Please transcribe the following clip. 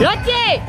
Lote!